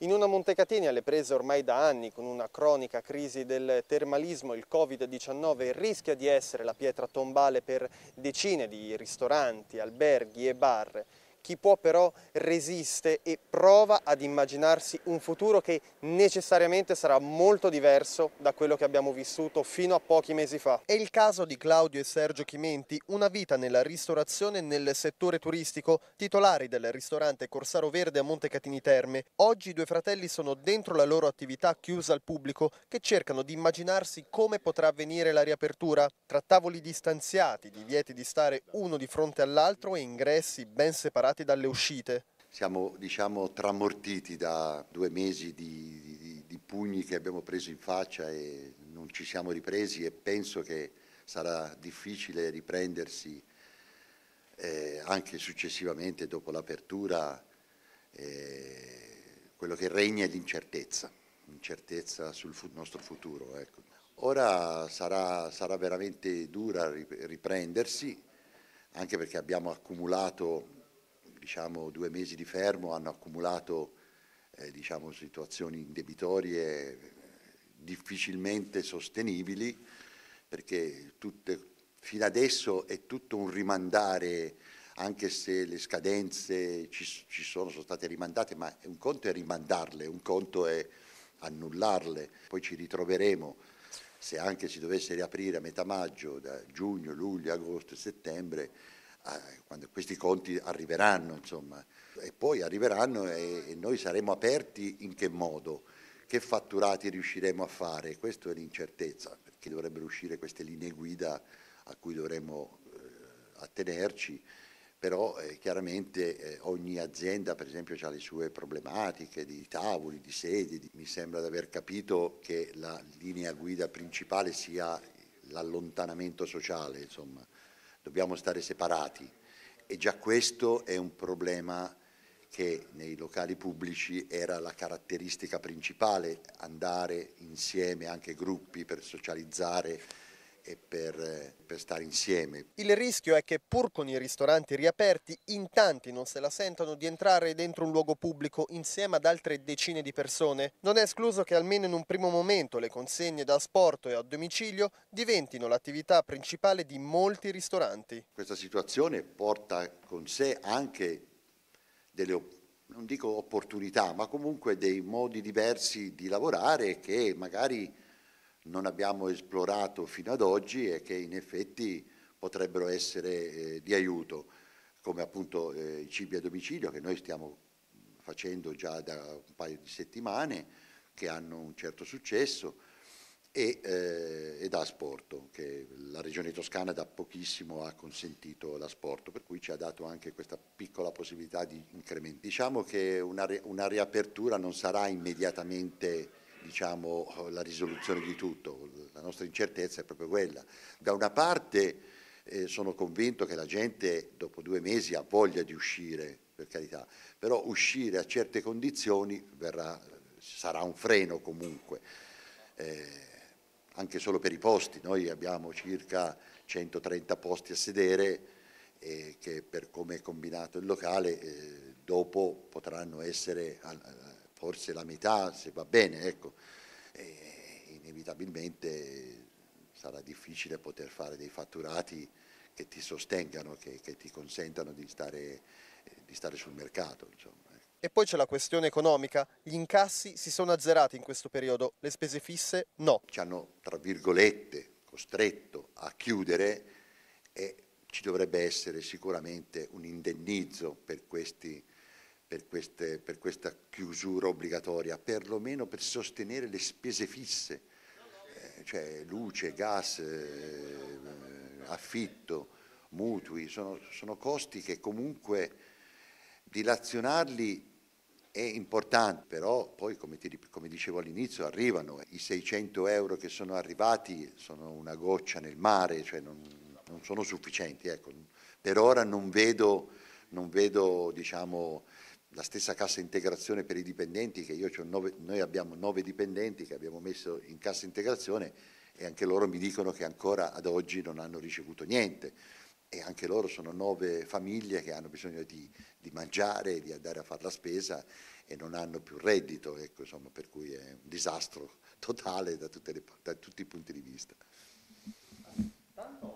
In una Montecatini alle prese ormai da anni con una cronica crisi del termalismo, il Covid-19 rischia di essere la pietra tombale per decine di ristoranti, alberghi e bar. Chi può però resiste e prova ad immaginarsi un futuro che necessariamente sarà molto diverso da quello che abbiamo vissuto fino a pochi mesi fa. È il caso di Claudio e Sergio Chimenti, una vita nella ristorazione nel settore turistico, titolari del ristorante Corsaro Verde a Montecatini Terme. Oggi i due fratelli sono dentro la loro attività chiusa al pubblico che cercano di immaginarsi come potrà avvenire la riapertura tra tavoli distanziati, divieti di stare uno di fronte all'altro e ingressi ben separati bloccati dalle uscite. Siamo diciamo, tramortiti da due mesi di, di, di pugni che abbiamo preso in faccia e non ci siamo ripresi e penso che sarà difficile riprendersi eh, anche successivamente dopo l'apertura. Eh, quello che regna è l'incertezza, l'incertezza sul fu nostro futuro. Ecco. Ora sarà, sarà veramente dura riprendersi, anche perché abbiamo accumulato diciamo, due mesi di fermo hanno accumulato eh, diciamo, situazioni indebitorie difficilmente sostenibili perché tutte, fino adesso è tutto un rimandare anche se le scadenze ci, ci sono, sono state rimandate, ma un conto è rimandarle, un conto è annullarle, poi ci ritroveremo se anche si dovesse riaprire a metà maggio, da giugno, luglio, agosto e settembre, quando questi conti arriveranno, insomma, e poi arriveranno e, noi saremo aperti in che modo, che fatturati riusciremo a fare, questa è l'incertezza, perché dovrebbero uscire queste linee guida a cui dovremmo eh, attenerci, però eh, chiaramente eh, ogni azienda per esempio ha le sue problematiche di tavoli, di sedie, di... mi sembra di aver capito che la linea guida principale sia l'allontanamento sociale, insomma dobbiamo stare separati. E già questo è un problema che nei locali pubblici era la caratteristica principale, andare insieme anche gruppi per socializzare e per, per, stare insieme. Il rischio è che pur con i ristoranti riaperti, in tanti non se la sentono di entrare dentro un luogo pubblico insieme ad altre decine di persone. Non è escluso che almeno in un primo momento le consegne da sport e a domicilio diventino l'attività principale di molti ristoranti. Questa situazione porta con sé anche delle non dico opportunità, ma comunque dei modi diversi di lavorare che magari non abbiamo esplorato fino ad oggi e che in effetti potrebbero essere eh, di aiuto, come appunto eh, i cibi a domicilio che noi stiamo facendo già da un paio di settimane, che hanno un certo successo, e, eh, e da asporto, che la Regione Toscana da pochissimo ha consentito l'asporto, per cui ci ha dato anche questa piccola possibilità di incremento. Diciamo che una, una riapertura non sarà immediatamente diciamo, la risoluzione di tutto, la nostra incertezza è proprio quella. Da una parte eh, sono convinto che la gente dopo due mesi ha voglia di uscire, per carità, però uscire a certe condizioni verrà, sarà un freno comunque, eh, anche solo per i posti, noi abbiamo circa 130 posti a sedere eh, che per come è combinato il locale eh, dopo potranno essere forse la metà se va bene, ecco. Inevitabilmente sarà difficile poter fare dei fatturati che ti sostengano, che, che ti consentano di stare, di stare sul mercato. Insomma. Ecco. E poi c'è la questione economica, gli incassi si sono azzerati in questo periodo, le spese fisse no. Ci hanno, tra virgolette, costretto a chiudere e ci dovrebbe essere sicuramente un indennizzo per questi per, queste, per questa chiusura obbligatoria, perlomeno per sostenere le spese fisse, eh, cioè luce, gas, eh, affitto, mutui, sono, sono costi che comunque dilazionarli è importante, però poi come, ti, come, dicevo all'inizio arrivano, i 600 euro che sono arrivati sono una goccia nel mare, cioè non, non sono sufficienti. Ecco. Per ora non vedo, non vedo diciamo, la stessa cassa integrazione per i dipendenti, che io nove, noi abbiamo nove dipendenti che abbiamo messo in cassa integrazione e anche loro mi dicono che ancora ad oggi non hanno ricevuto niente. e anche loro sono nove famiglie che hanno bisogno di, di mangiare, di andare a fare la spesa e non hanno più reddito, ecco, insomma, per cui è un disastro totale da, le, da tutti i punti di vista. Tanto